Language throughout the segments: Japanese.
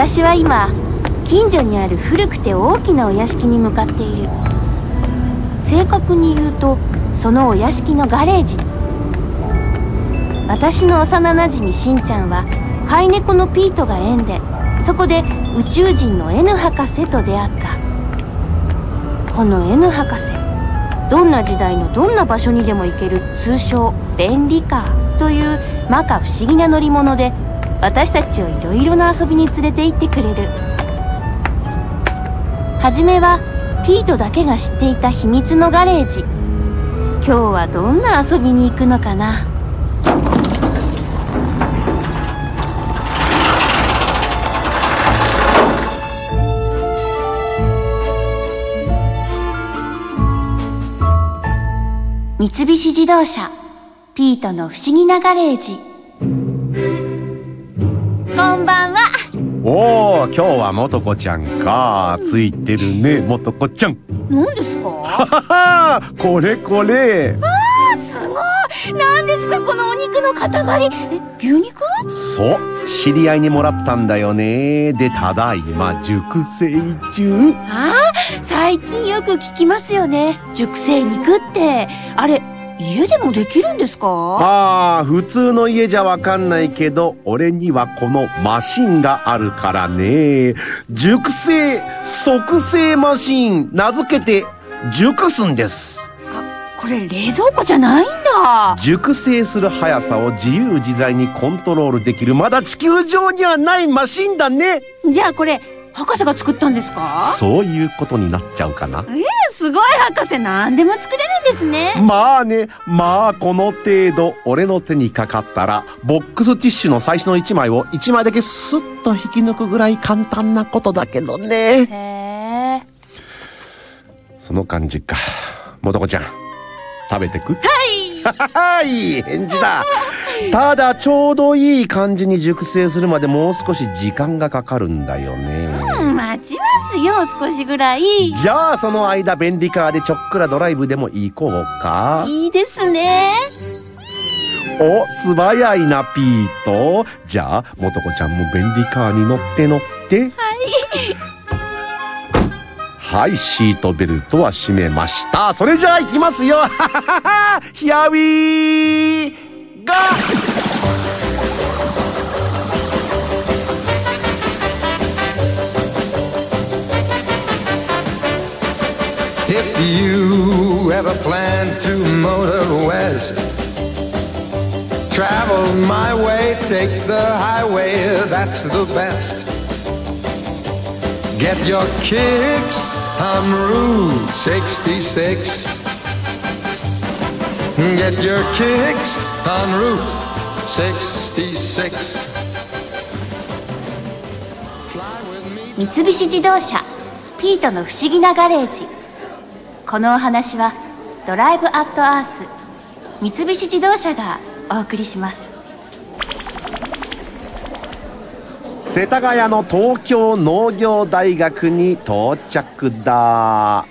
私は今近所にある古くて大きなお屋敷に向かっている。正確に言うとそのお屋敷のガレージ。私の幼なじみしんちゃんは飼い猫のピートが縁でそこで宇宙人の N 博士と出会った。この N 博士どんな時代のどんな場所にでも行ける通称便利カーという摩訶不思議な乗り物で私たちをいろいろな遊びに連れて行ってくれる。初めはピートだけが知っていた秘密のガレージ。今日はどんな遊びに行くのかな。三菱自動車ピートの不思議なガレージ。んばんは。おお今日はもとこちゃんか。ついてるねもとこちゃん。何ですか？ははは。これこれ。すごい。何ですか？このお肉の塊。え牛肉？そう。知り合いにもらったんだよね。でただいま熟成中。ああ最近よく聞きますよね。熟成肉って。あれ家でもできるんですか？ああ普通の家じゃわかんないけど俺にはこのマシンがあるからね。熟成即成マシン名付けて熟すんです。これ冷蔵庫じゃないんだ。熟成する速さを自由自在にコントロールできる。まだ地球上にはないマシンだね。じゃあこれ博士が作ったんですか？そういうことになっちゃうかな。えー、すごい博士何でも作れるんですね。まあね。まあこの程度俺の手にかかったらボックスティッシュの最初の1枚を1枚だけスッと引き抜くぐらい簡単なことだけどね。へえその感じか。もとこちゃん食べてく？はい。はいい返事だ。ただちょうどいい感じに熟成するまでもう少し時間がかかるんだよね。うん待ちますよ少しぐらい。じゃあその間便利カーでちょっくらドライブでも行こうか。いいですね。お素早いなピート。じゃあもとこちゃんも便利カーに乗って乗って。はいはいシートベルトは締めましたそれじゃあ行きますよヒアウィーゴー If you ever plan to motor west, travel my way, take the highway, that's the best. Get your kicks on Route 66. Get your kicks. On Route 66. 三菱自動車。ピートの不思議なガレージ。このお話はドライブアットアース。三菱自動車がお送りします。世田谷の東京農業大学に到着だ。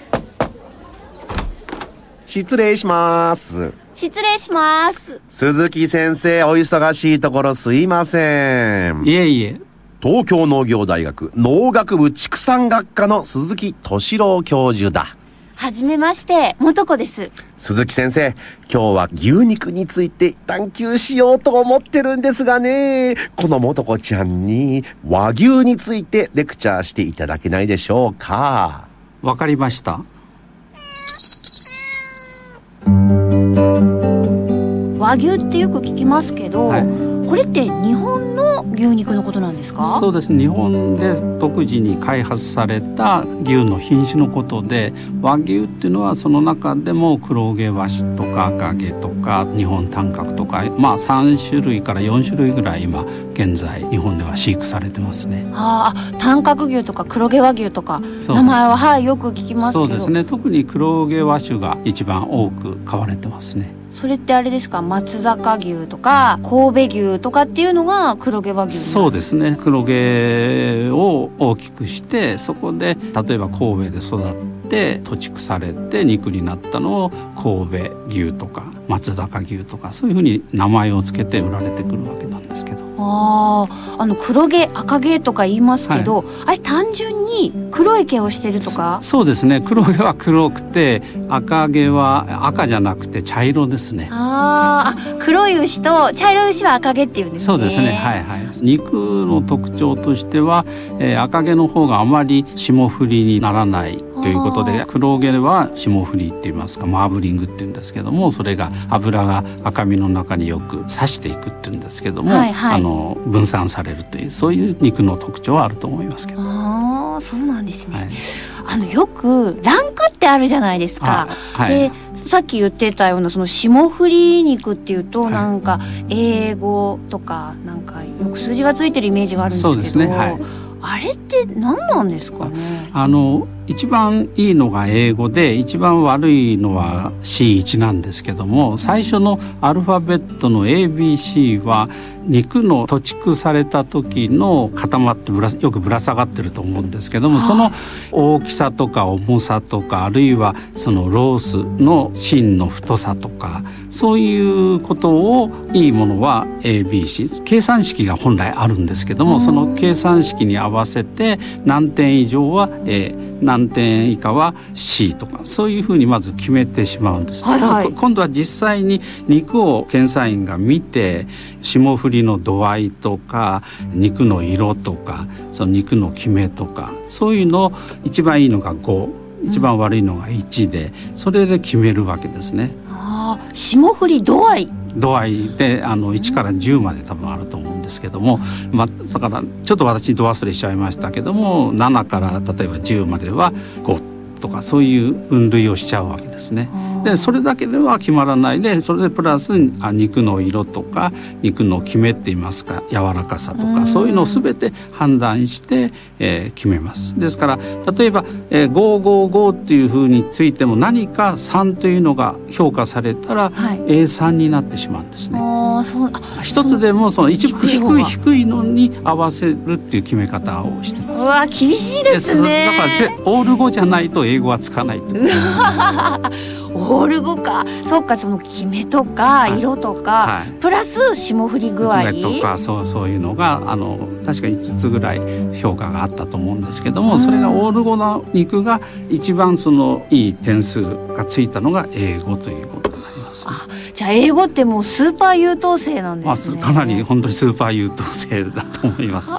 失礼します。失礼します。鈴木先生お忙しいところすいません。いえいえ、東京農業大学農学部畜産学科の鈴木敏郎教授だはじめまして元子です。鈴木先生今日は牛肉について探求しようと思ってるんですがね。この元子ちゃんに和牛についてレクチャーしていただけないでしょうか。わかりました。和牛ってよく聞きますけど、はいこれって日本の牛肉のことなんですか？そうですね。日本で独自に開発された牛の品種のことで、和牛っていうのはその中でも黒毛和種とか赤毛とか日本短角とか、まあ3種類から4種類ぐらい今現在日本では飼育されてますね。ああ短角牛とか黒毛和牛とか名前ははいよく聞きますけどそうですね。特に黒毛和種が一番多く飼われてますね。それってあれですか？松坂牛とか神戸牛とかっていうのが黒毛和牛そうですね。黒毛を大きくしてそこで例えば神戸で育っって土畜されて肉になったのを神戸牛とか松坂牛とかそういうふうに名前を付けて売られてくるわけなんですけど。あああの黒毛赤毛とか言いますけど、あれ単純に黒い毛をしてるとか？そうですね。黒毛は黒くて赤毛は赤じゃなくて茶色ですね。あーあ黒い牛と茶色い牛は赤毛っていうんですね。そうですね。はいはい。肉の特徴としては、えー赤毛の方があまり霜降りにならないということであ黒毛は霜降りって言いますかマーブリングって言うんですけどもそれが油が赤身の中によく刺していくって言うんですけども、はいはい。あの分散されるというそういう肉の特徴はあると思いますけど。ああそうなんですね、はい。あのよくランクってあるじゃないですか、あはい。でさっき言ってたようなその霜降り肉っていうとはい。なんか英語とかなんかよく数字がついてるイメージがあるんですけどそうですねはい。あれって何なんですかね？あの一番いいのが英語で一番悪いのは C1 なんですけども最初のアルファベットの ABC は肉の土畜された時の固まってぶらよくぶら下がってると思うんですけども、はい。その大きさとか重さとかあるいはそのロースの芯の太さとかそういうことをいいものは ABC 計算式が本来あるんですけどもその計算式に合わせて何点以上は A 何点以下は C とかそういうふうにまず決めてしまうんです。はいはい今度は実際に肉を検査員が見て霜降りの度合いとか肉の色とかその肉のキメとかそういうのを一番いいのが5一番悪いのが1でそれで決めるわけですね。ああ霜降り度合い度合いであの1から10まで多分あると思うんですけども、まあ、だからちょっと私度忘れしちゃいましたけども7から例えば10までは5とかそういう分類をしちゃうわけですね。でそれだけでは決まらない。でそれでプラスあ肉の色とか肉のキメって言いますか柔らかさとうん。かそういうのを全て判断して、えー決めます。ですから例えば、えー、555っていうふうについても何か3というのが評価されたら、はい。A3 になってしまうんですね。ああそうあ一つでもその一番低い低いのに合わせるっていう決め方をしてます。うわ厳しいですね。だからぜオール語じゃないと英語はつかないってことです。オール語かそっかそのキメとかはい色とか、はい。プラス霜降り具合爪とかそうそういうのがあの確か5つぐらい評価があったと思うんですけども、うんそれがオール語の肉が一番そのいい点数がついたのが英語ということになります。あじゃあ英語ってもうスーパー優等生なんまあですね、かなり本当にスーパー優等生だと思います。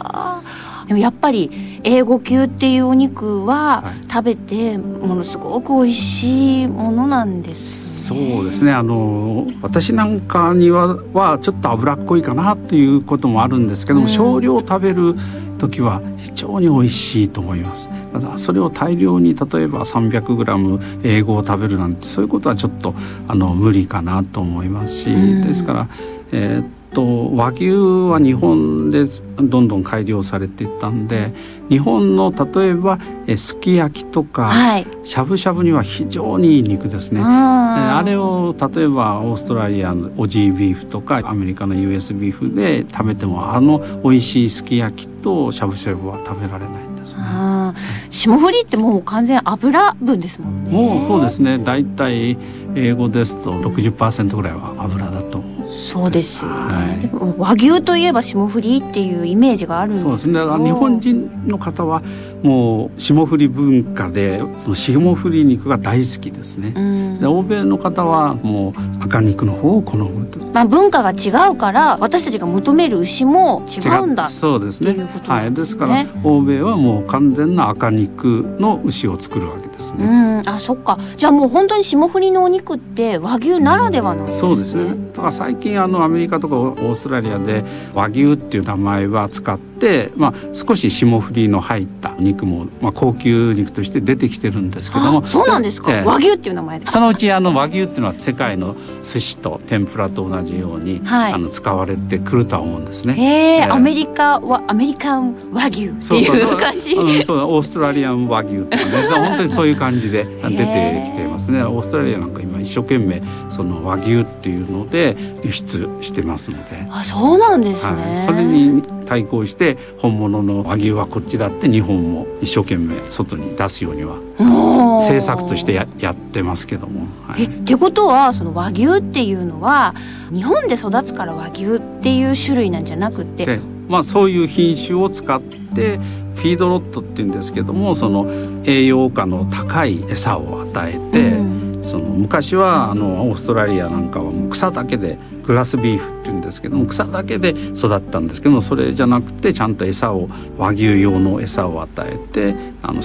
でもやっぱり英語級っていうお肉ははい。食べてものすごく美味しいものなんですそうね。ですね。あの私なんかにははちょっと脂っこいかなということもあるんですけども、うん。少量食べる時は非常に美味しいと思います。ただそれを大量に例えば 300g 英語を食べるなんてそういうことはちょっとあの無理かなと思いますし、うん。ですからえーっと和牛は日本でどんどん改良されていったんで日本の例えばえすき焼きとか、はい。しゃぶしゃぶには非常にいい肉ですね。えーああれを例えばオーストラリアのオジービーフとかアメリカの US ビーフで食べてもあの美味しいすき焼きとしゃぶしゃぶは食べられないんですね。霜降りってもう完全油分ですもんね。もうそうですね大体英語ですと60%ぐらいは油だと思うそうですよね。はい。でも和牛といえば霜降りっていうイメージがあるんです。そうですね。だから日本人の方はもう霜降り文化でその霜降り肉が大好きですね。うん。で欧米の方はもう赤肉の方を好む。とまあ文化が違うから私たちが求める牛も違うんだ。そうですね。っていうことはい。ですから、ね。欧米はもう完全な赤肉の牛を作るわけですうね、ん、あそっか。じゃあもう本当に霜降りのお肉って和牛ならではなんですね。そうですね。だから最近あのアメリカとかオーストラリアで和牛っていう名前は使って、まあ、少し霜降りの入った肉も、まあ、高級肉として出てきてるんですけども。あそうなんですか、ええ。和牛っていう名前で。そのうちあの和牛っていうのは世界の寿司と天ぷらと同じように、はい。あの使われてくるとは思うんですね。へえええ。アメリカはアメリカン和牛っていう。感じ。うん、そうだ。オーストラリアン和牛とかね。本当にそういう感じで出てきていますね。オーストラリアなんか今一生懸命その和牛っていうので輸出してますので。あそうなんですね、はい、それに対抗して本物の和牛はこっちだって日本も一生懸命外に出すようには政策としてややってますけども。はい、えってことはその和牛っていうのは日本で育つから和牛っていう種類なんじゃなくて。まあ、そういう品種を使ってフィードロットっていうんですけどもその栄養価の高い餌を与えて、うん、その昔はあのオーストラリアなんかは草だけでグラスビーフっていうんですけども草だけで育ったんですけどもそれじゃなくてちゃんと餌を和牛用の餌を与えてあの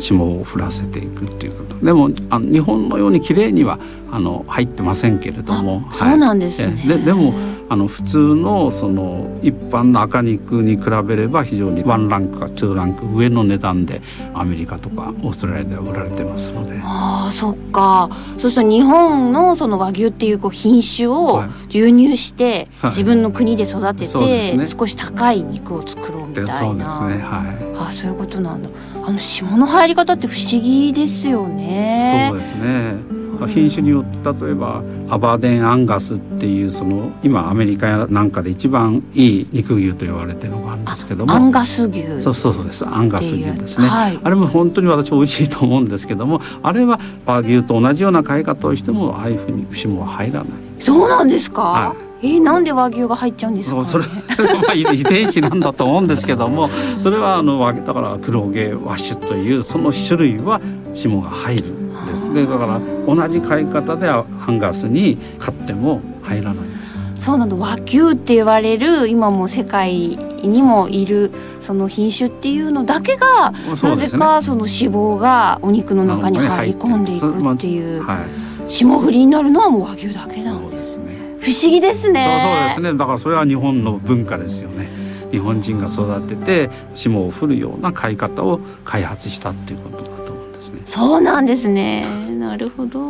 霜を降らせていくっていうこと。でもあの日本のように綺麗にはあの入ってませんけれども。そうなんですね、ででもあの普通のその一般の赤肉に比べれば非常にワンランクかツーランク上の値段でアメリカとかオーストラリアでは売られてますので。ああそっか。そうすると日本のその和牛っていうこう品種を輸入して、はい、自分の国で育てて、ね、少し高い肉を作ろうみたいな。そうですね。はい。あそういうことなんだ。あの霜の入り方って不思議ですよね。そうですね品種によって例えばアバーデンアンガスっていうその今アメリカなんかで一番いい肉牛と言われてるのがあるんですけども。アンガス牛。そうそうです。アンガス牛ですね、はい、あれも本当に私美味しいと思うんですけどもあれは和牛と同じような飼い方をしてもああいうふうに牛も入らない。そうなんですか、はい。えー、なんで和牛が入っちゃうんですか、ね、それまあ遺伝子なんだと思うんですけどもそれはあのだから黒毛和種というその種類は霜が入る。んです。ねだから同じ飼い方でハンガスに飼っても入らないです。そうなの和牛って言われる今も世界にもいるその品種っていうのだけが、なぜかその脂肪がお肉の中に入り込んでいくっていう、霜降りになるのはもう和牛だけなん。です。不思議ですね。そうそうですね。だからそれは日本の文化ですよね。日本人が育てて霜を降るような飼い方を開発したっていうことそうなんですね。なるほど。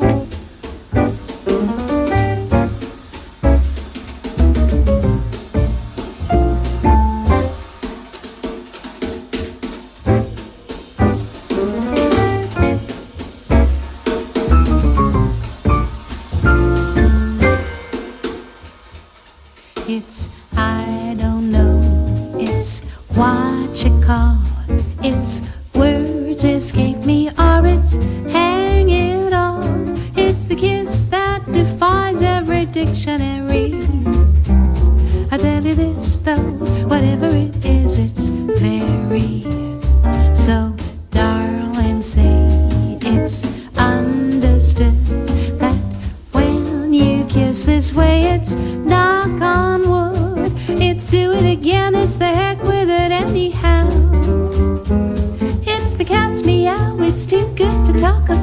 too good to talk about.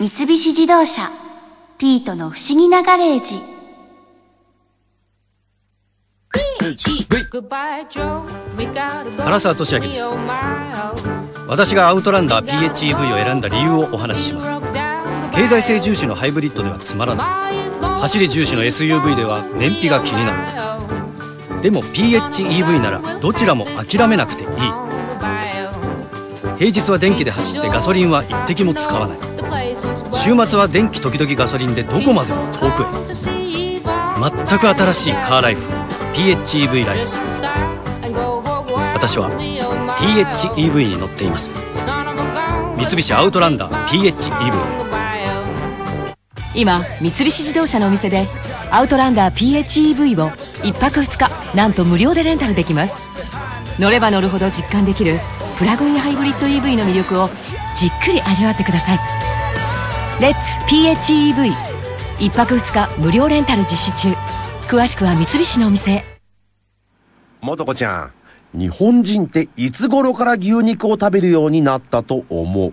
三菱自動車ピートの不思議なガレージ。原沢俊明です。私がアウトランダー PHEV を選んだ理由をお話しします。経済性重視のハイブリッドではつまらない。走り重視の SUV では燃費が気になる。でも PHEV ならどちらも諦めなくていい。平日は電気で走ってガソリンは一滴も使わない週末は電気時々ガソリンでどこまでも遠くへ。全く新しいカーライフ。PHEV ライフ。私は PHEV に乗っています。三菱アウトランダー PHEV 今三菱自動車のお店でアウトランダー PHEV を1泊2日なんと無料でレンタルできます。乗れば乗るほど実感できるプラグインハイブリッド EV の魅力をじっくり味わってください。レッツ PHEV 1泊2日無料レンタル実施中。詳しくは三菱のお店。へもとこちゃん日本人っていつ頃から牛肉を食べるようになったと思う？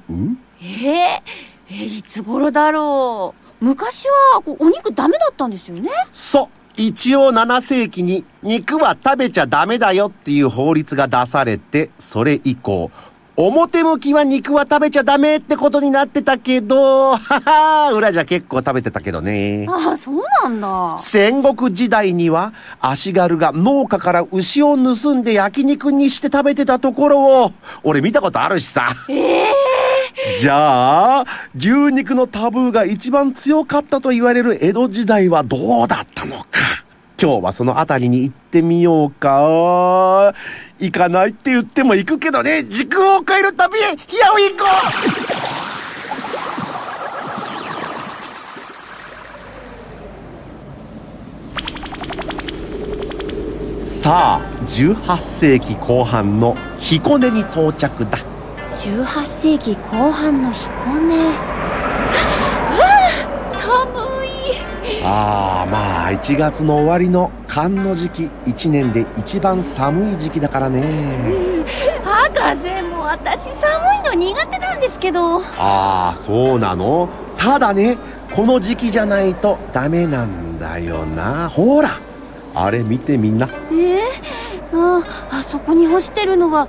えー、えーいつ頃だろう。昔はお肉ダメだったんですよね。そう一応7世紀に肉は食べちゃダメだよっていう法律が出されてそれ以降表向きは肉は食べちゃダメってことになってたけど、は は裏じゃ結構食べてたけどね。ああそうなんだ戦国時代には足軽が農家から牛を盗んで焼肉にして食べてたところを俺見たことあるしさ。ええじゃあ牛肉のタブーが一番強かったと言われる江戸時代はどうだったのか今日はその辺りに行ってみようか行かないって言っても行くけどね。時空を変える旅へヒアウィーゴーさあ18世紀後半の彦根に到着だ。18世紀後半の彦根。ああまあ1月の終わりの寒の時期1年で一番寒い時期だからね。博士もう私寒いの苦手なんですけど。ああそうなの？ただねこの時期じゃないとダメなんだよな。ほらあれ見てみんな。えー、ああそこに干してるのは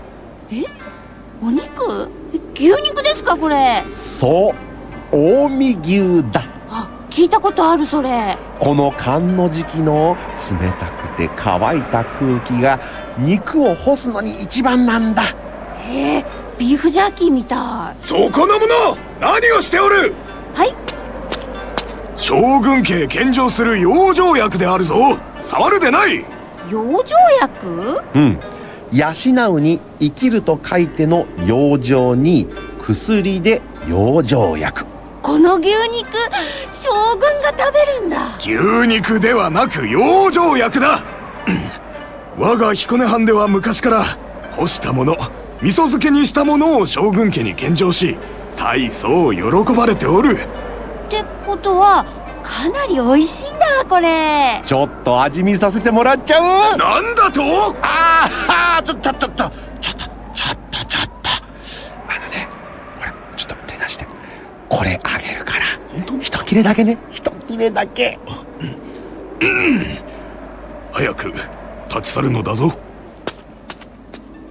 え？お肉？え牛肉ですかこれ。そう近江牛だ。あ聞いたことあるそれ。この寒の時期の冷たくて乾いた空気が肉を干すのに一番なんだ。へえビーフジャーキーみたい。そこの者何をしておる？はい。将軍家へ献上する養生薬であるぞ。触るでない。養生薬？うん。養うに生きると書いての養生に薬で養生薬この牛肉将軍が食べるんだ。牛肉ではなく養生薬だ。我が彦根藩では昔から干したもの味噌漬けにしたものを将軍家に献上し大層喜ばれておる。ってことはかなり美味しいんだこれ。ちょっと味見させてもらっちゃう。なんだと？ああちょちょちょっとちょっとちょっとちょっとあのねほらちょっと手出してこれあげるから一切れだけね。一切れだけ。早く立ち去るのだぞ。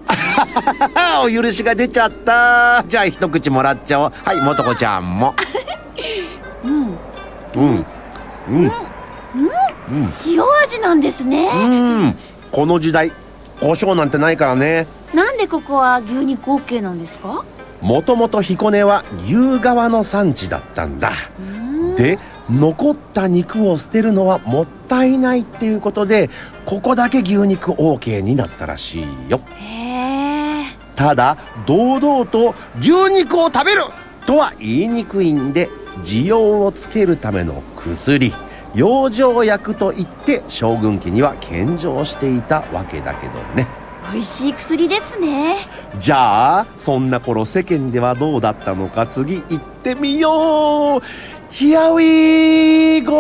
お許しが出ちゃった。じゃあ一口もらっちゃおう。はいもとこちゃんも。うん。うん。うん。塩味なんですね。うん。この時代胡椒なんてないからね。なんでここは牛肉 OK なんですか？もともと彦根は牛側の産地だったんだで残った肉を捨てるのはもったいないっていうことでここだけ牛肉 OK になったらしいよ。ただ堂々と牛肉を食べるとは言いにくいんで需要をつけるための薬養生薬といって将軍家には献上していたわけだけどね。美味しい薬ですね。じゃあそんな頃世間ではどうだったのか次行ってみよう Here we go!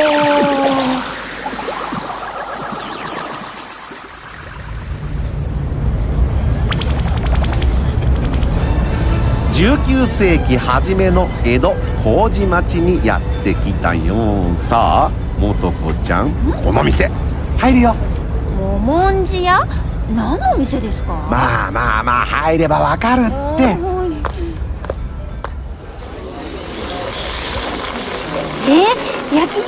19世紀初めの江戸麹町にやってきたよさあ素子ちゃんこの店。入るよ。ももんじ屋？何のお店ですか？まあまあまあ入ればわかるって焼肉？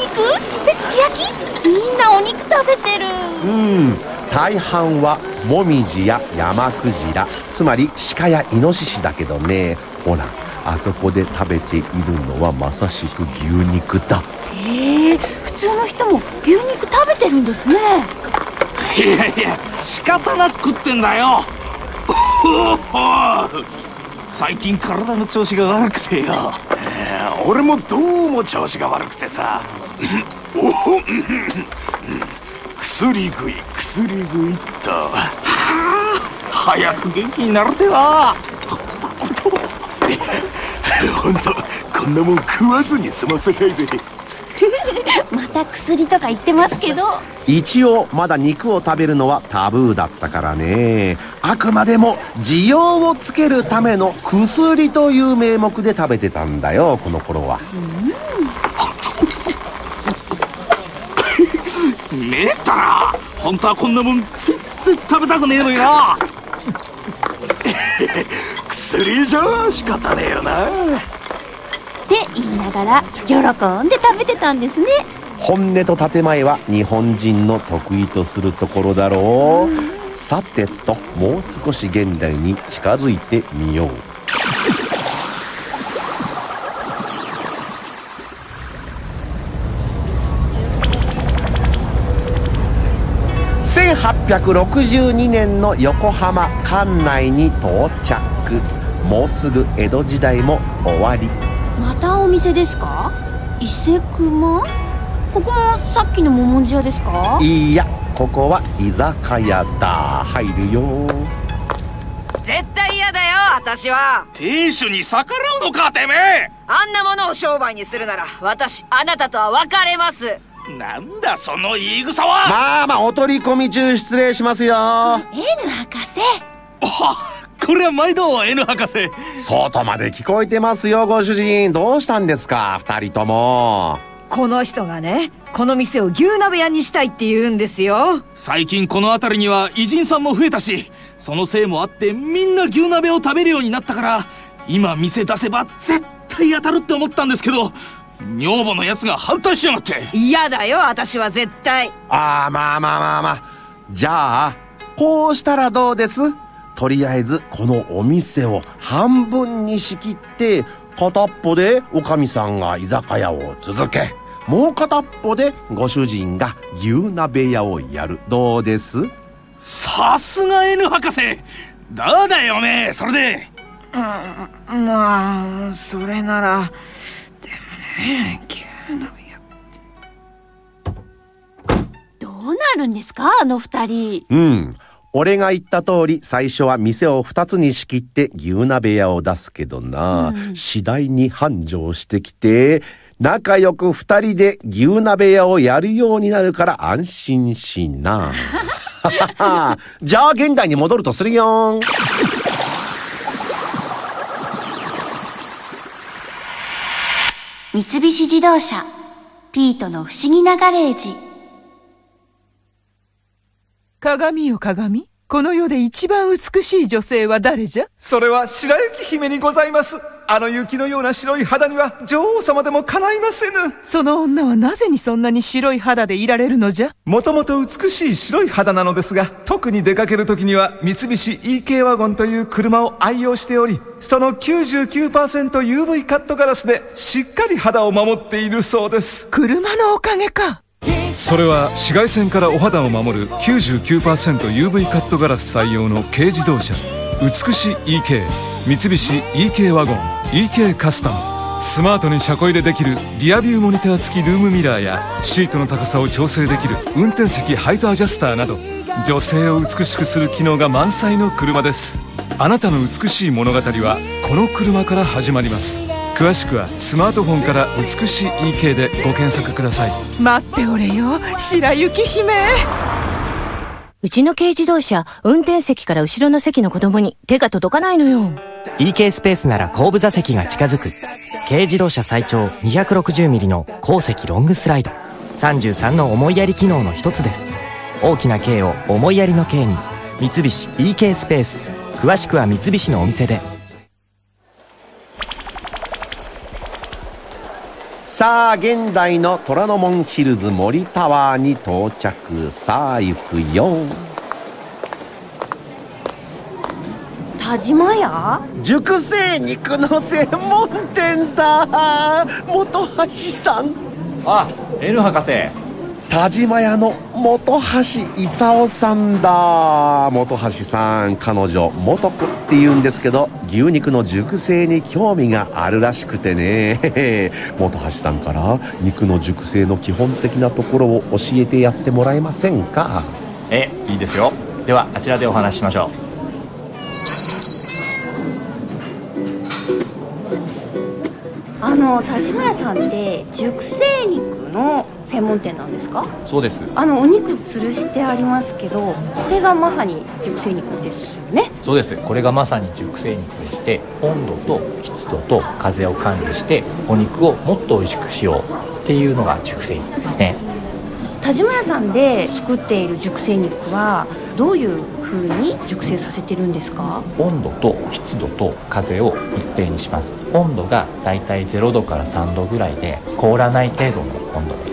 すき焼き？みんなお肉食べてる。うん。大半はモミジやヤマクジラ。つまり鹿やイノシシだけどね。ほらあそこで食べているのはまさしく牛肉だ。へえ普通の人も牛肉食べてるんですね。いやいや仕方なく食ってんだよ。最近体の調子が悪くてよ、えー俺もどうも調子が悪くてさ。おほ薬食い薬食いっと。早く元気になるては本当こんなもん食わずに済ませたいぜ。また薬とか言ってますけど。一応まだ肉を食べるのはタブーだったからね。あくまでも需要をつけるための薬という名目で食べてたんだよこの頃は。めったな本当はこんなもん全然食べたくねえのにな 薬じゃ仕方ねえよなって言いながら喜んで食べてたんですね。本音と建前は日本人の得意とするところだろう。さてともう少し現代に近づいてみよう。1862年の横浜関内に到着。もうすぐ江戸時代も終わり。またお店ですか？伊勢熊？ここもさっきのももんじ屋ですか？いいやここは居酒屋だ。入るよ。絶対嫌だよ私は。亭主に逆らうのかてめえ！あんなものを商売にするなら私あなたとは別れます。なんだその言い草は！まあまあお取り込み中失礼しますよ。N 博士これは毎度 N 博士。外まで聞こえてますよご主人。どうしたんですか二人とも。この人がねこの店を牛鍋屋にしたいって言うんですよ。最近この辺りには偉人さんも増えたしそのせいもあってみんな牛鍋を食べるようになったから今店出せば絶対当たるって思ったんですけど女房のやつが反対しやがって。嫌だよ私は絶対。ああまあまあまあまあ。じゃあこうしたらどうです？とりあえずこのお店を半分に仕切って片っぽでおかみさんが居酒屋を続けもう片っぽでご主人が牛鍋屋をやるどうです？さすが N 博士。だだよねそれで。まあそれなら。でもね牛鍋屋どうなるんですかあの二人。うん俺が言った通り最初は店を二つに仕切って牛鍋屋を出すけどな、次第に繁盛してきて仲良く二人で牛鍋屋をやるようになるから安心しな。じゃあ現代に戻るとするよ三菱自動車ピートの不思議なガレージ鏡よ鏡？この世で一番美しい女性は誰じゃ？それは白雪姫にございます。あの雪のような白い肌には女王様でも叶いませぬ。その女はなぜにそんなに白い肌でいられるのじゃ？もともと美しい白い肌なのですが、特に出かける時には三菱 EK ワゴンという車を愛用しており、その 99%UV カットガラスでしっかり肌を守っているそうです。車のおかげかそれは紫外線からお肌を守る 99%UV カットガラス採用の軽自動車。美しい EK 三菱 EK ワゴン。EK カスタム。スマートに車庫入れできる。リアビューモニター付きルームミラーやシートの高さを調整できる。運転席ハイトアジャスターなど。女性を美しくする機能が満載の車です。あなたの美しい物語はこの車から始まります。詳しくはスマートフォンから「美しい EK」でご検索ください。待っておれよ白雪姫。うちの軽自動車、運転席から後ろの席の子供に手が届かないのよ。EK スペースなら後部座席が近づく。軽自動車最長 260mm の後席ロングスライド。33の思いやり機能の一つです。大きな K を思いやりの K に。三菱 EK スペース。詳しくは三菱のお店でさあ現代の虎ノ門ヒルズ森タワーに到着。さあ行くよ。田島屋？熟成肉の専門店だ。本橋さん。あ N 博士田島屋の本橋勲さんだ。本橋さん彼女元子って言うんですけど牛肉の熟成に興味があるらしくてね。本橋さんから肉の熟成の基本的なところを教えてやってもらえませんか？えいいですよ。ではあちらでお話ししましょう。あの田島屋さんって熟成肉の専門店なんですか？そうです。あのお肉吊るしてありますけどこれがまさに熟成肉ですよね？そうです。これがまさに熟成肉でして温度と湿度と風を管理してお肉をもっと美味しくしようっていうのが熟成肉ですね。田島屋さんで作っている熟成肉はどういう風に熟成させてるんですか？温度と湿度と風を一定にします。温度がだいたい0度から3度ぐらいで凍らない程度の温度です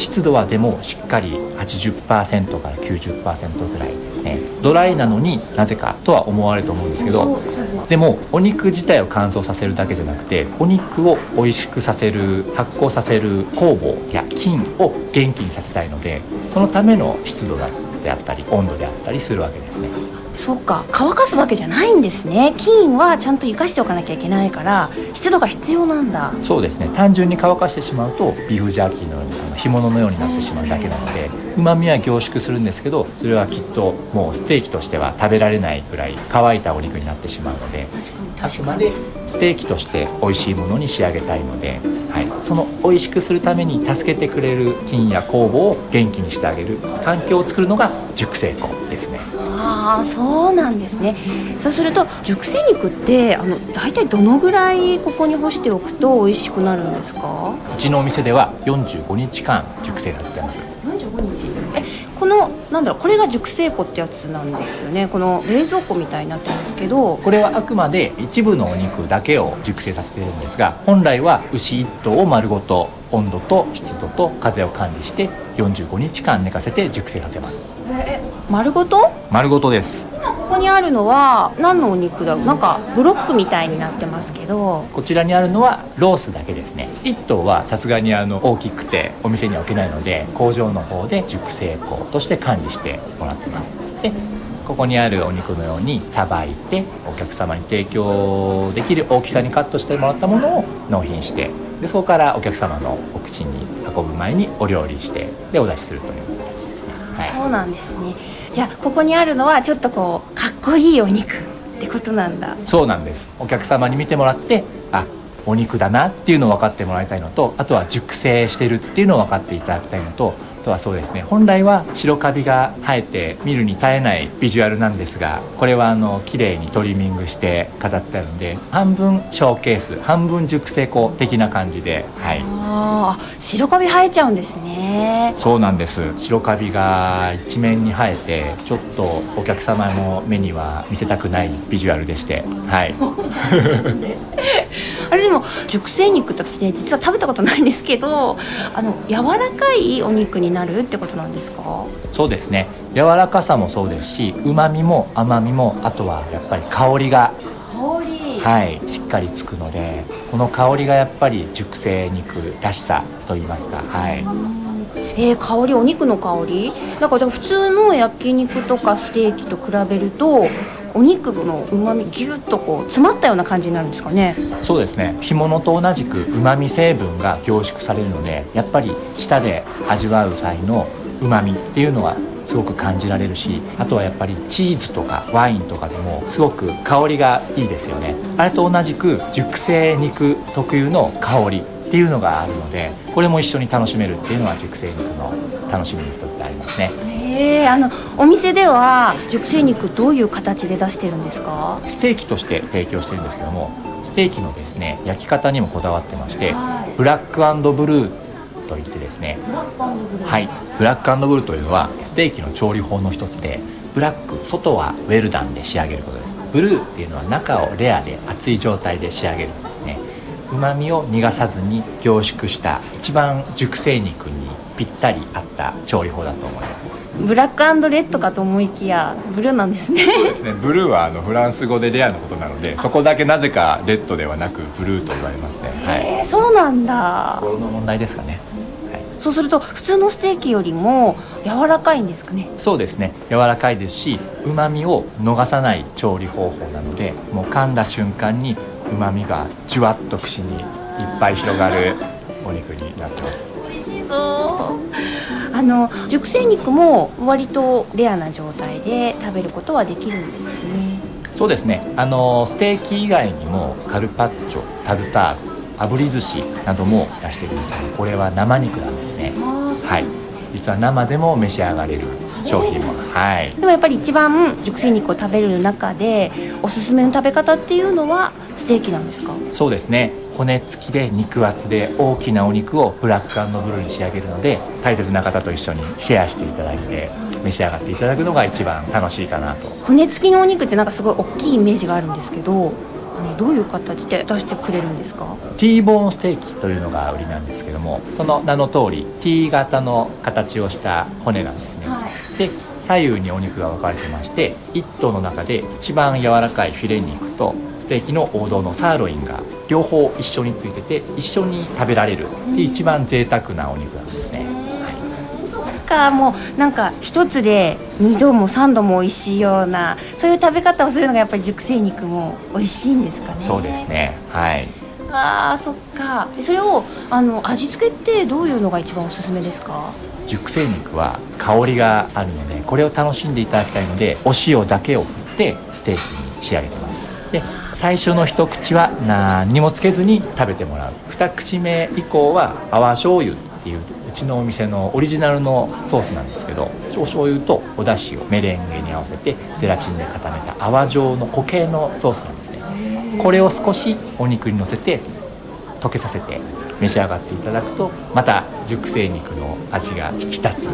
湿度はでもしっかり80%から90%ぐらいですね。ドライなのになぜかとは思われると思うんですけどでもお肉自体を乾燥させるだけじゃなくてお肉を美味しくさせる発酵させる酵母や菌を元気にさせたいのでそのための湿度であったり温度であったりするわけですねそっか。乾かすわけじゃないんですね。菌はちゃんと生かしておかなきゃいけないから湿度が必要なんだ。そうですね。単純に乾かしてしまうとビーフジャーキーのようにあの干物のようになってしまうだけなのでうまみは凝縮するんですけどそれはきっともうステーキとしては食べられないぐらい乾いたお肉になってしまうので。あくまでステーキとして美味しいものに仕上げたいので、はい、その美味しくするために助けてくれる菌や酵母を元気にしてあげる環境を作るのが熟成庫ですね。ああそうなんですね。そうすると熟成肉ってあの大体どのぐらいここに干しておくと美味しくなるんですか？うちのお店では45日間熟成させてます。45日。えこのなんだろうこれが熟成庫ってやつなんですよね。この冷蔵庫みたいになってますけど。これはあくまで一部のお肉だけを熟成させてるんですが本来は牛1頭を丸ごと温度と湿度と風を管理して45日間寝かせて熟成させます。え丸ごと？丸ごとです。ここにあるのは何のお肉だろう？なんかブロックみたいになってますけど。こちらにあるのはロースだけですね。1頭はさすがにあの大きくてお店には置けないので工場の方で熟成庫として管理してもらってます。でここにあるお肉のようにさばいてお客様に提供できる大きさにカットしてもらったものを納品してでそこからお客様のお口に運ぶ前にお料理してでお出しするという形ですね、はい、そうなんですね。じゃあここにあるのはちょっとこうかっこいいお肉ってことなんだ。そうなんです。お客様に見てもらってあお肉だなっていうのを分かってもらいたいのとあとは熟成してるっていうのを分かっていただきたいのととはそうですね。本来は白カビが生えて見るに耐えないビジュアルなんですがこれはあの綺麗にトリミングして飾ってあるんで半分ショーケース半分熟成庫的な感じではい。あ白カビ生えちゃうんですね。そうなんです。白カビが一面に生えてちょっとお客様の目には見せたくないビジュアルでしてはい あれでも熟成肉って私ね実は食べたことないんですけどあの柔らかいお肉になるってことなんですか？そうですね。柔らかさもそうですしうまみも甘みもあとはやっぱり香りが香り。はいしっかりつくのでこの香りがやっぱり熟成肉らしさと言いますかはい。えー、香りお肉の香り？なんか普通の焼肉とかステーキと比べるとお肉のうまみギュッとこう詰まったような感じになるんですかね。そうですね。干物と同じくうまみ成分が凝縮されるのでやっぱり舌で味わう際のうまみっていうのはすごく感じられるしあとはやっぱりチーズとかワインとかでもすごく香りがいいですよね。あれと同じく熟成肉特有の香りっていうのがあるのでこれも一緒に楽しめるっていうのは熟成肉の楽しみの一つでありますね。えー、あのお店では熟成肉どういう形で出してるんですか？ステーキとして提供してるんですけどもステーキのですね焼き方にもこだわってまして、はい、ブラックブルーっといってですねはい。ブラックブルというのはステーキの調理法の一つでブラック外はウェルダンで仕上げることです。ブルーっていうのは中をレアで熱い状態で仕上げるんですね。うまみを逃がさずに凝縮した一番熟成肉にぴったり合った調理法だと思いますブラックレッドかと思いきやブルーなんですね。そうですね。ブルーはあのフランス語でレアのことなのでそこだけなぜかレッドではなくブルーと言われますね。はい。そうなんだ。心の問題ですかね。そうすると普通のステーキよりも柔らかいんですかね。そうですね。柔らかいですしうまみを逃さない調理方法なのでもう噛んだ瞬間にうまみがじゅわっと口にいっぱい広がるお肉になってます。美味しそうあの熟成肉も割とレアな状態で食べることはできるんですね。そうですね。あのステーキ以外にもカルパッチョタルタール炙り寿司なども出してるんですけどこれは生肉なんですね。はい。実は生でも召し上がれる商品も。はい。でもやっぱり一番熟成肉を食べる中でおすすめの食べ方っていうのはステーキなんですか？そうですね骨付きで肉厚で大きなお肉をブラックブルーに仕上げるので大切な方と一緒にシェアしていただいて召し上がっていただくのが一番楽しいかなと。骨付きのお肉ってなんかすごい大きいイメージがあるんですけどどういう形で出してくれるんですか？T ボーンステーキというのが売りなんですけどもその名の通り T 型の形をした骨なんですね、はい、で左右にお肉が分かれてまして1頭の中で一番柔らかいフィレ肉とステーキの王道のサーロインが両方一緒についてて一緒に食べられるで一番贅沢なお肉なんですね。かもうなんか一つで2度も3度も美味しいようなそういう食べ方をするのがやっぱり熟成肉も美味しいんですかね。そうですね。はい。あーそっか。それをあの味付けってどういうのが一番おすすめですか？熟成肉は香りがあるのでこれを楽しんでいただきたいのでお塩だけを振ってステーキに仕上げてます。で最初の一口は何にもつけずに食べてもらう。二口目以降は泡醤油っていううちのお店のオリジナルのソースなんですけどお醤油とお出汁をメレンゲに合わせてゼラチンで固めた泡状の固形のソースなんですね。これを少しお肉にのせて溶けさせて召し上がっていただくとまた熟成肉の味が引き立つ。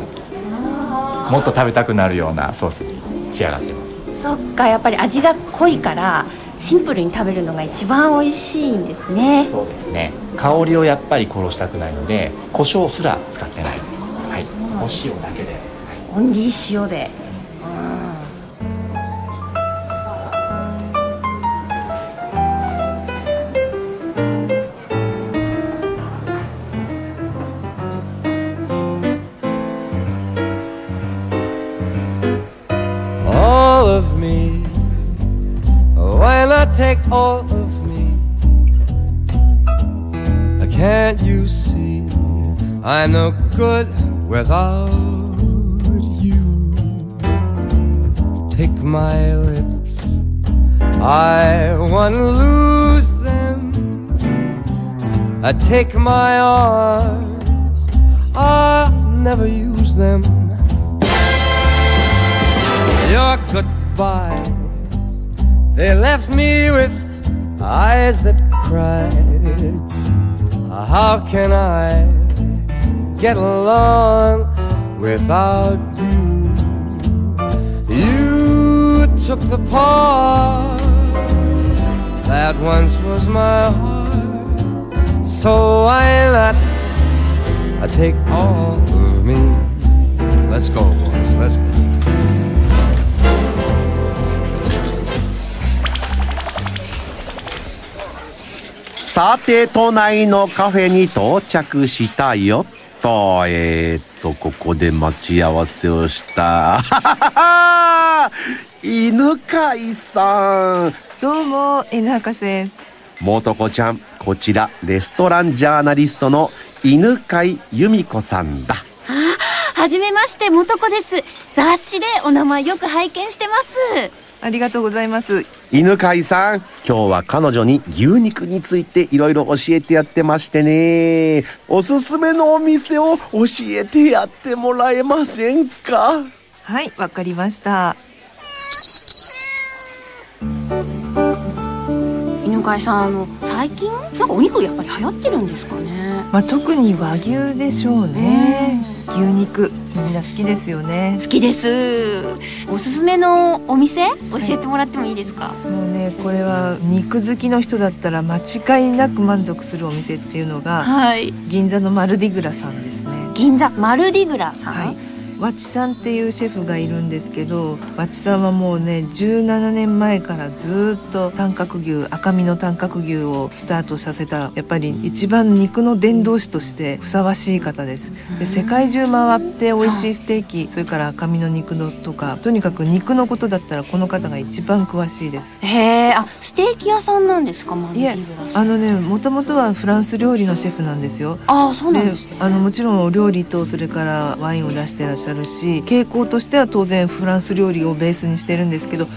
もっと食べたくなるようなソースに仕上がってます。そっかやっぱり味が濃いからシンプルに食べるのが一番美味しいんですね。そうですね。香りをやっぱり殺したくないので胡椒すら使ってないです。はい。お塩だけで、オンリー塩で good without you? Take my lips, I wanna lose them. I take my arms, I never use them. Your goodbye they left me with eyes that cried. How can I get along without you? You took the part that once was my heart. So why not I take all of me? Let's go, boys. Let's go. さて、都内のカフェに到着したよと、えー、っと、ここで待ち合わせをした、犬飼さん。どうも、犬博士。もとこちゃん、こちら、レストランジャーナリストの犬飼由美子さんだ。あ、はじめまして、もとこです。雑誌でお名前よく拝見してます。ありがとうございます。犬飼さん今日は彼女に牛肉についていろいろ教えてやってましてね。おすすめのお店を教えてやってもらえませんか？はいわかりました井さんあの最近？なんかお肉やっぱり流行ってるんですかね？まあ特に和牛でしょうね、牛肉。みんな好きですよね。好きです。おすすめのお店？教えてもらってもいいですか、もうねこれは肉好きの人だったら間違いなく満足するお店っていうのが、はい。銀座のマルディグラさんですね。銀座マルディグラさん、はい和知さんっていうシェフがいるんですけど和知さんはもうね17年前からずっと短角牛赤身の短角牛をスタートさせたやっぱり一番肉の伝道師としてふさわしい方です。で世界中回って美味しいステーキそれから赤身の肉のとかとにかく肉のことだったらこの方が一番詳しいです。へえあステーキ屋さんなんですか？マルディグラさんあのねもともとはフランス料理のシェフなんですよ。あそうなんですね。あのもちろんお料理とそれからワインを出してらっしゃるし傾向としては当然フランス料理をベースにしてるんですけど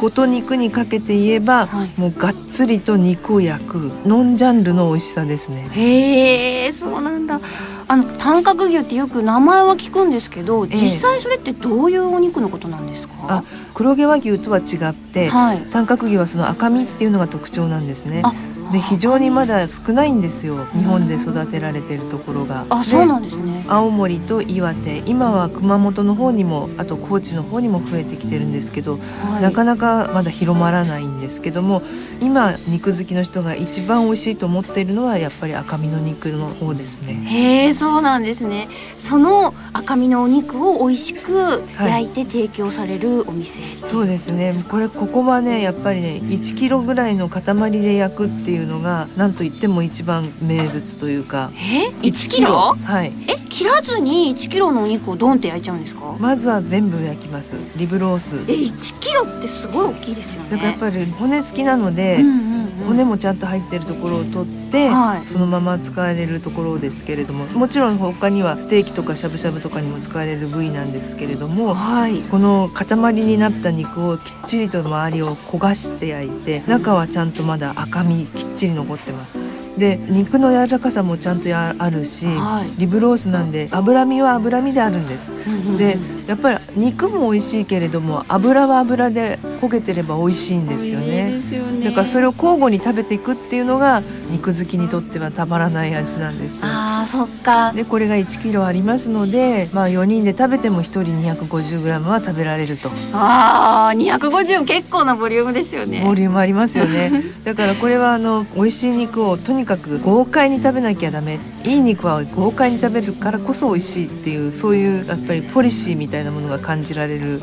こと肉にかけて言えば、もうがっつりと肉を焼くノンジャンルの美味しさですね。へえそうなんだ。あの短角牛ってよく名前は聞くんですけど、ええ。実際それってどういうお肉のことなんですか？あ黒毛和牛とは違って、はい。短角牛はその赤身っていうのが特徴なんですねで非常にまだ少ないんですよ。日本で育てられてるところが。あそうなんですね。青森と岩手今は熊本の方にもあと高知の方にも増えてきてるんですけど、はい。なかなかまだ広まらないんですけども今肉好きの人が一番美味しいと思っているのはやっぱり赤身の肉の方ですね。へえそうなんですね。その赤身のお肉を美味しく焼いて提供されるお店、そうですね。これここはねやっぱりね1キロぐらいの塊で焼くっていうのがなんといっても一番名物というか。え？1キロ？はい。え？切らずに1キロのお肉をドンって焼いちゃうんですか？まずは全部焼きます。リブロース。え1キロってすごい大きいですよね。だからやっぱり骨付きなので、うんうんうん。骨もちゃんと入ってるところを取って、はい。そのまま使えれるところですけれどももちろん他にはステーキとかしゃぶしゃぶとかにも使えれる部位なんですけれども、この塊になった肉をきっちりと周りを焦がして焼いて中はちゃんとまだ赤身きっちり残ってます。で肉の柔らかさもちゃんとやあるし、はい。リブロースなんで脂身は脂身であるんです。でやっぱり肉も美味しいけれども油は油で焦げてれば美味しいんですよね。ね。だからそれを交互に食べていくっていうのが肉好きにとってはたまらない味なんですよ。あーそっか。でこれが1キロありますので、まあ、4人で食べても1人 250g は食べられると。あー250結構なボリュームですよね。ボリュームありますよね。だからこれはあの美味しい肉をとにかく豪快に食べなきゃダメいい肉は豪快に食べるからこそ美味しいっていうそういうやっぱりポリシーみたいなものが感じられる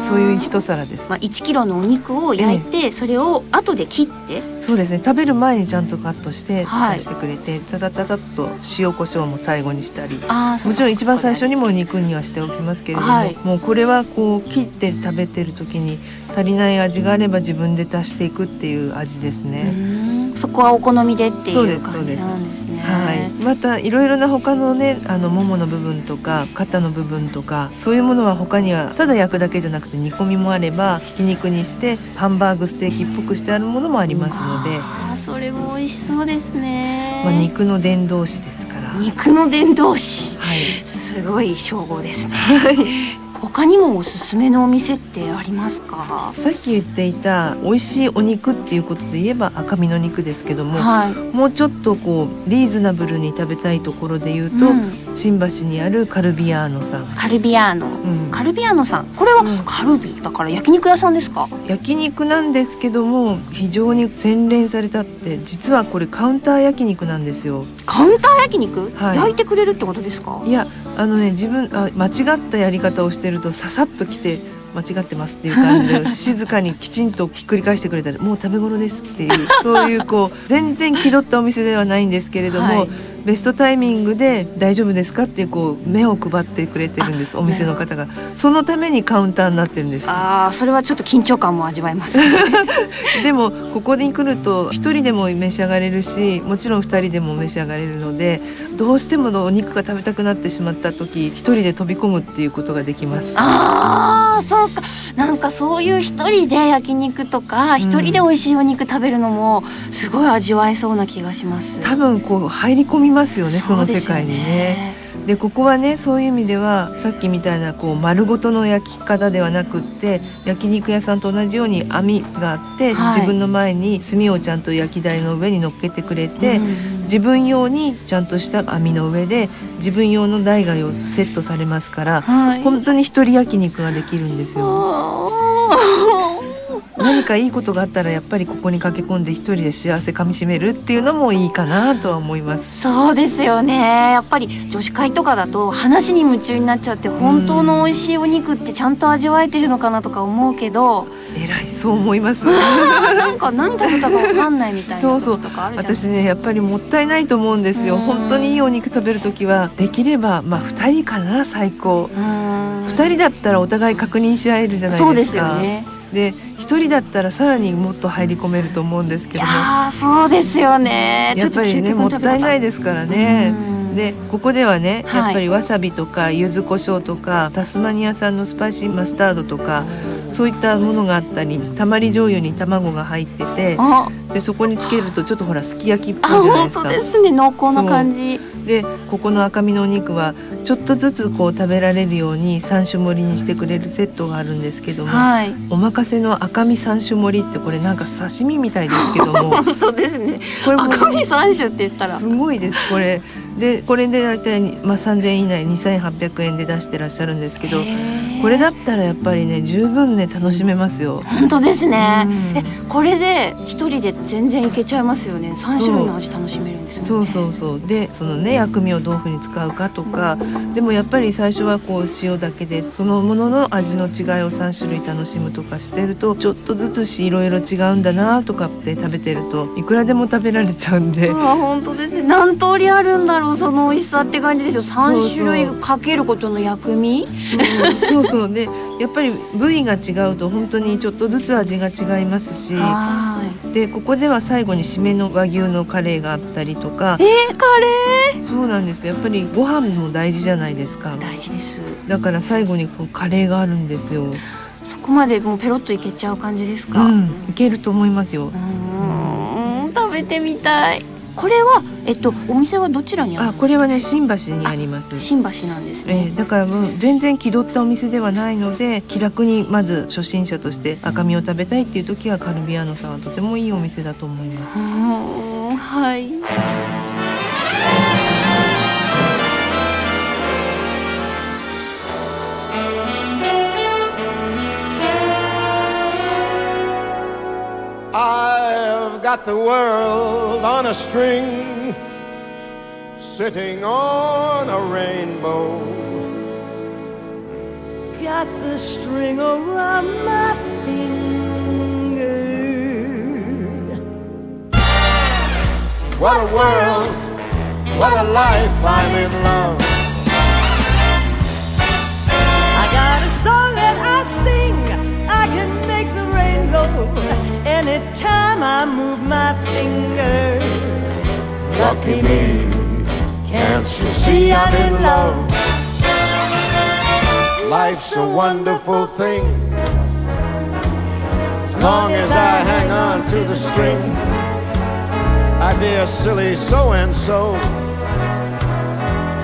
そういう一皿です。まあ、1キロのお肉を焼いて、それを後で切って。そうですね。食べる前にちゃんとカットしてはい。出してくれて、タタタタッと塩コショウも最後にしたり。あーそうもちろん一番最初にも肉にはしておきますけれども、はい。もうこれはこう切って食べてる時に足りない味があれば自分で足していくっていう味ですね。うん。そこはお好みでっていそう感じなんですね。はい、またいろいろな他のねあのももの部分とか肩の部分とかそういうものは他にはただ焼くだけじゃなくて煮込みもあればひき肉にしてハンバーグステーキっぽくしてあるものもありますので、あーそれも美味しそうですね、まあ、肉の伝道師ですから。肉の伝道師。はい。すごい称号ですね他にもおすすめのお店ってありますか？さっき言っていた美味しいお肉っていうことで言えば赤身の肉ですけども、はい。もうちょっとこうリーズナブルに食べたいところで言うと、うん。新橋にあるカルビアーノさん。カルビアーノ、ん。カルビアーノさん。これはカルビだから焼肉屋さんですか？焼肉なんですけども非常に洗練されたって実はこれカウンター焼肉なんですよ。カウンター焼肉、はい。焼いてくれるってことですか？いやあのね自分あ間違ったやり方をしてるとささっと来て間違ってますっていう感じで 静かにきちんとひっくり返してくれたらもう食べ頃ですっていうそういうこう全然気取ったお店ではないんですけれども、はい。ベストタイミングで大丈夫ですかっていうこう目を配ってくれてるんですお店の方が。そのためにカウンターになってるんです。ああそれはちょっと緊張感も味わえます。でもここに来ると一人でも召し上がれるしもちろん二人でも召し上がれるのでどうしてものお肉が食べたくなってしまった時一人で飛び込むっていうことができます。ああそそうか。なんかそういう一人で焼肉とか一人で美味しいお肉食べるのもすごい味わえそうな気がします。多分こう入り込みますよねその世界にね。でここはねそういう意味ではさっきみたいなこう丸ごとの焼き方ではなくって焼肉屋さんと同じように網があって、はい。自分の前に炭をちゃんと焼き台の上に乗っけてくれて、自分用にちゃんとした網の上で自分用の台がをセットされますから、はい本当に一人焼肉ができるんですよ。何かいいことがあったらやっぱりここに駆け込んで一人で幸せかみしめるっていうのもいいかなとは思います。そうですよね。やっぱり女子会とかだと話に夢中になっちゃって本当の美味しいお肉ってちゃんと味わえてるのかなとか思うけど偉いそう思います。なんか何食べたかわかんないみたいなそうそうこととかあるじゃない私ねやっぱりもったいないと思うんですよ。本当にいいお肉食べる時はできればまあ2人かな最高。2人だったらお互い確認し合えるじゃないですか。そうですよね。で1人だったらさらにもっと入り込めると思うんですけどもあーそうですよね。やっぱりねもったいないですからね。うん。でここではねはい。やっぱりわさびとか柚子胡椒とかタスマニア産のスパイシーマスタードとかそういったものがあったりたまり醤油に卵が入っててあ。でそこにつけるとちょっとほらすき焼きっぽあいじゃないですか。本当ですね。濃厚な感じ。でここの赤身のお肉はちょっとずつこう食べられるように三種盛りにしてくれるセットがあるんですけども、はい。お任せの赤身三種盛りってこれなんか刺身みたいですけども。本当ですね。これも赤身三種って言ったら。すごいですこれ。でこれで大体、まあ、3,000円以内2,800円で出してらっしゃるんですけどこれだったらやっぱりね十分ね楽しめますよ。本当ですね、うん。えこれで一人で全然いけちゃいますよね。三種類の味楽しめるんですそう。そうそうでそのね薬味をどういうふうに使うかとか。でもやっぱり最初はこう塩だけでそのものの味の違いを3種類楽しむとかしてるとちょっとずつしいろいろ違うんだなとかって食べてるといくらでも食べられちゃうんで。あ本当ですね。何通りあるんだろうその美味しさって感じですよ。三種類かけることの薬味？そうそうでやっぱり部位が違うと本当にちょっとずつ味が違いますし。はでここでは最後に締めの和牛のカレーがあったりとか。えー、カレー？そうなんです。やっぱりご飯も大事じゃないですか。大事です。だから最後にこうカレーがあるんですよ。そこまでもうペロッといけちゃう感じですか、うんいけると思いますよ。うん食べてみたいこれはえっとお店はどちらにあるあこれはね新橋にあります。新橋なんですえね、ーだからもう全然気取ったお店ではないので気楽にまず初心者として赤身を食べたいっていう時はカルビアーノさんはとてもいいお店だと思います。うんはい「I've got the world on a string, sitting on a rainbow. Got the string around my finger. What a world, what a life, I'm in love. I got a song that I sing. I can make the rain go anytime I move my finger. Lucky me, can't you see I'm in love? Life's a wonderful thing. As long as I hang on to the string, I'd be a silly so and so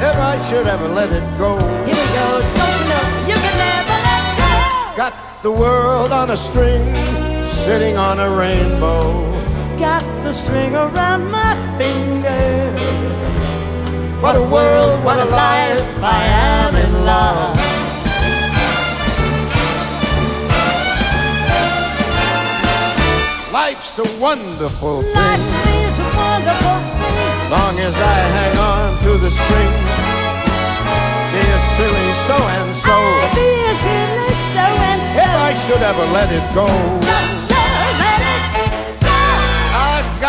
if I should ever let it go. Here we go. Don't you know you can never let go? Got the world on a string, sitting on a rainbow. Got the string around my finger. What a world, what a life, I am in love. Life's a wonderful thing. Life is a wonderful thing. Long as I hang on to the string, be a silly so and so. Be a silly so and so. If I should ever let it go,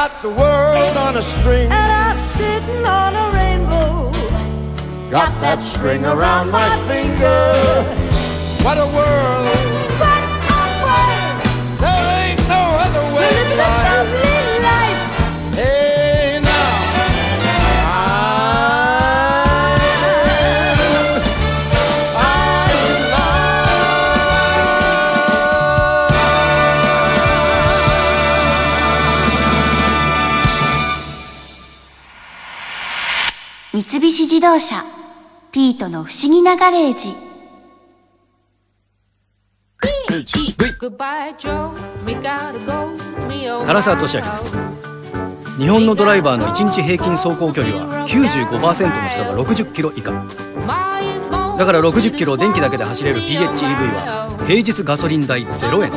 got the world on a string. And I'm sitting on a rainbow. Got that string around my finger. What a world. There ain't no other way 自動車ピートの不思議なガレージ。原沢俊明です。日本のドライバーの1日平均走行距離は95%の人が60キロ以下。だから60キロを電気だけで走れる PHEV は平日ガソリン代0円。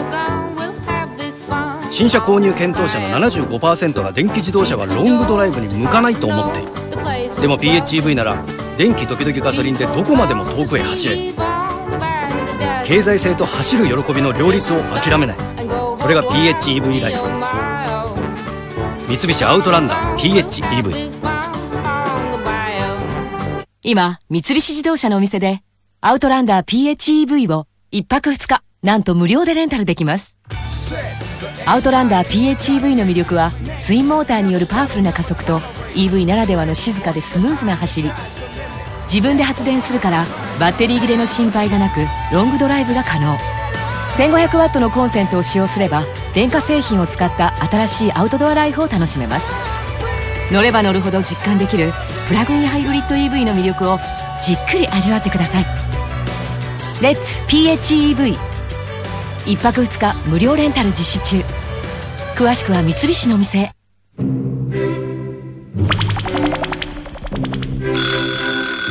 新車購入検討者の75%が電気自動車はロングドライブに向かないと思って。いるでも PHEV なら電気時々ガソリンでどこまでも遠くへ走れる。経済性と走る喜びの両立を諦めない。それが PHEV ライフ。三菱アウトランダー PHEV 今、三菱自動車のお店で、アウトランダー PHEV を1泊2日、なんと無料でレンタルできます。アウトランダー PHEV の魅力は、ツインモーターによるパワフルな加速と、EV ならではの静かでスムーズな走り。自分で発電するから、バッテリー切れの心配がなく、ロングドライブが可能。1500ワットのコンセントを使用すれば、電化製品を使った新しいアウトドアライフを楽しめます。乗れば乗るほど実感できるプラグインハイブリッド EV の魅力をじっくり味わってくださいレッツ PHEV 一泊二日無料レンタル実施中詳しくは三菱の店へ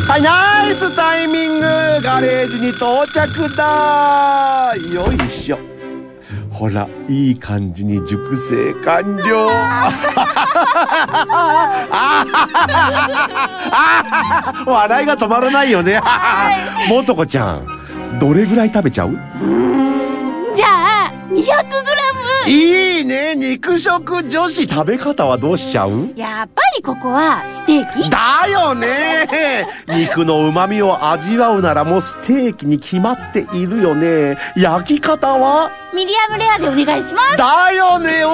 はい、ナイスタイミングガレージに到着だよいしょ。ほら、いい感じに熟成完了。笑いが止まらないよね。もとこちゃん、どれぐらい食べちゃう？じゃあ 200g いいね。肉食女子食べ方はどうしちゃう？やっぱりここはステーキ。だよね。肉の旨味を味わうならもうステーキに決まっているよね。焼き方は？ミディアムレアでお願いします。だよね。オ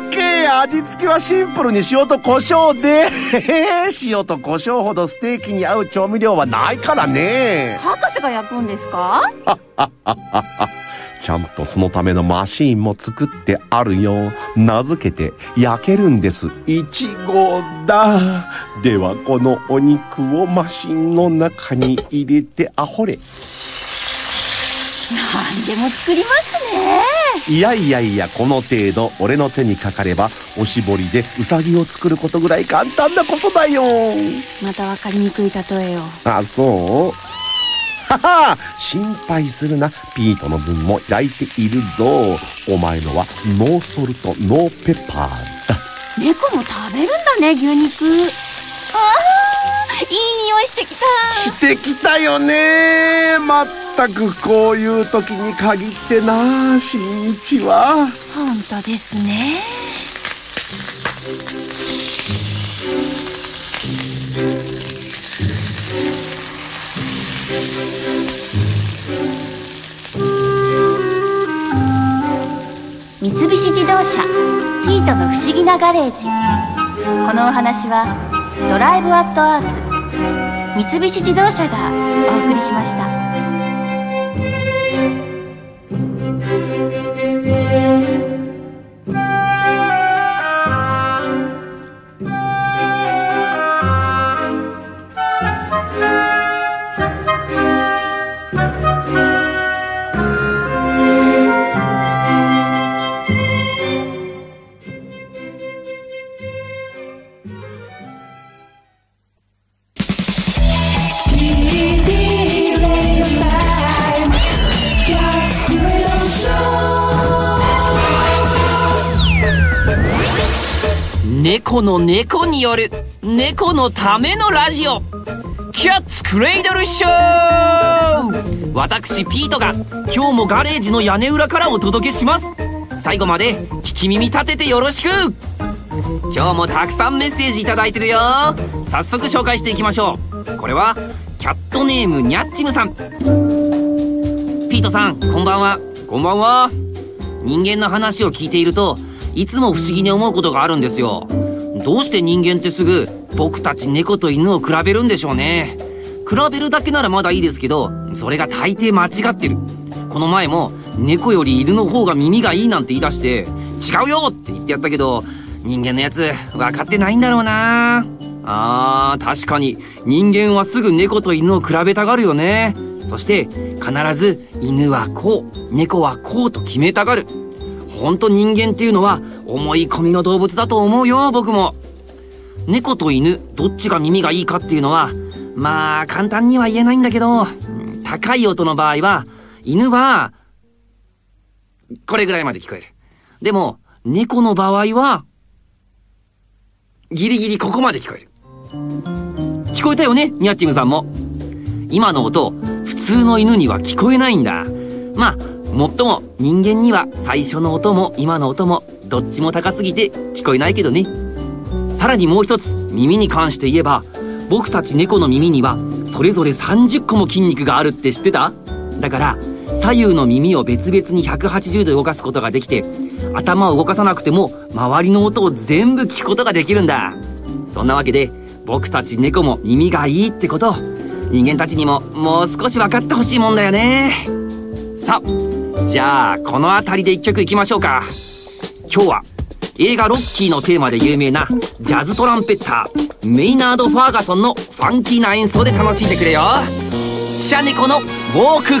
ーケー。味付けはシンプルに塩と胡椒で。塩と胡椒ほどステーキに合う調味料はないからね。博士が焼くんですか？ちゃんとそのためのマシーンも作ってあるよ。名付けて焼けるんです。いちごだ。ではこのお肉をマシンの中に入れてあほれ。何でも作りますねいやいやいや、この程度俺の手にかかればおしぼりでウサギを作ることぐらい簡単なことだよ。また分かりにくい例えをあ、そう？は は心配するな。ピートの分も焼いているぞ。お前のはノーソルト、ノーペッパーだ。猫も食べるんだね牛肉ああいい匂いしてきたしてきたよねまったくこういう時に限ってな新一は本当ですね三菱自動車ヒートの不思議なガレージ。このお話はドライブアットアース三菱自動車がお送りしました。猫の猫による猫のためのラジオ。キャッツクレイドルショー。私ピートが今日もガレージの屋根裏からお届けします。最後まで聞き耳立ててよろしく。今日もたくさんメッセージいただいてるよ。早速紹介していきましょう。これはキャットネームにゃっちむさん。ピートさんこんばんは。こんばんは。人間の話を聞いているといつも不思議に思うことがあるんですよ。どうして人間ってすぐ僕たち猫と犬を比べるんでしょうね。比べるだけならまだいいですけどそれが大抵間違ってる。この前も猫より犬の方が耳がいいなんて言い出して違うよって言ってやったけど人間のやつ分かってないんだろうな。あー確かに。人間はすぐ猫と犬を比べたがるよね。そして必ず犬はこう猫はこうと決めたがる。ほんと人間っていうのは思い込みの動物だと思うよ僕も。猫と犬どっちが耳がいいかっていうのはまあ簡単には言えないんだけど高い音の場合は犬はこれぐらいまで聞こえる。でも猫の場合はギリギリここまで聞こえる。聞こえたよねニャッチムさんも。今の音普通の犬には聞こえないんだ。まあもっとも人間には最初の音も今の音もどっちも高すぎて聞こえないけどね。さらにもう一つ耳に関して言えば僕たち猫の耳にはそれぞれ30個も筋肉があるって知ってた？だから左右の耳を別々に180度動かすことができて頭を動かさなくても周りの音を全部聞くことができるんだ。そんなわけで僕たち猫も耳がいいってこと人間たちにももう少し分かってほしいもんだよね。さあじゃあこの辺りで一曲いきましょうか。今日は映画「ロッキー」のテーマで有名なジャズトランペッターメイナード・ファーガソンのファンキーな演奏で楽しんでくれよ。シャネコのウォーク。